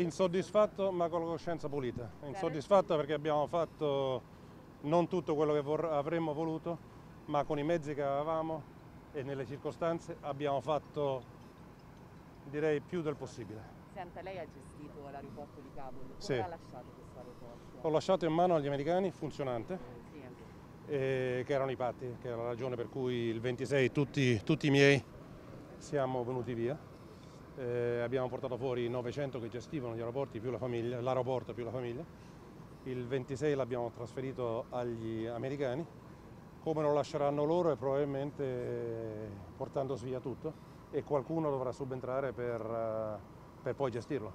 Insoddisfatto ma con la coscienza pulita. Insoddisfatto perché abbiamo fatto non tutto quello che avremmo voluto, ma con i mezzi che avevamo e nelle circostanze abbiamo fatto direi più del possibile. Senta, lei ha gestito l'aeroporto di Kabul, come Sì. l'ha lasciato questo aeroporto? L'ho lasciato in mano agli americani, funzionante, Sì. e che erano i patti, che era la ragione per cui il 26 tutti, tutti i miei siamo venuti via. Eh, abbiamo portato fuori i 900 che gestivano gli aeroporti più la famiglia, l'aeroporto più la famiglia. Il 26 l'abbiamo trasferito agli americani. Come lo lasceranno loro e probabilmente eh, portandosi via tutto e qualcuno dovrà subentrare per, eh, per poi gestirlo.